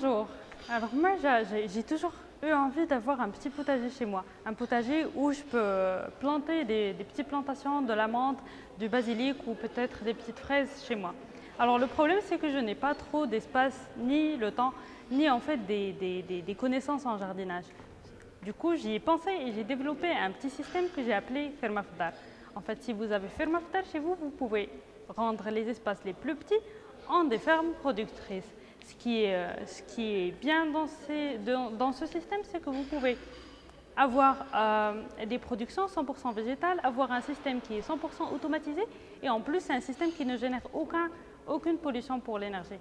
Bonjour. Alors moi, j'ai toujours eu envie d'avoir un petit potager chez moi. Un potager où je peux planter des, petites plantations de la menthe, du basilic ou peut-être des petites fraises chez moi. Alors le problème, c'est que je n'ai pas trop d'espace, ni le temps, ni en fait des, des connaissances en jardinage. Du coup, j'y ai pensé et j'ai développé un petit système que j'ai appelé Fermafdar. En fait, si vous avez Fermafdar chez vous, vous pouvez rendre les espaces les plus petits en des fermes productrices. Ce qui est, euh, ce qui est bien dans, ce système, c'est que vous pouvez avoir euh, des productions 100% végétales, avoir un système qui est 100% automatisé et en plus, un système qui ne génère aucun, aucune pollution pour l'énergie.